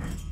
Mm-hmm.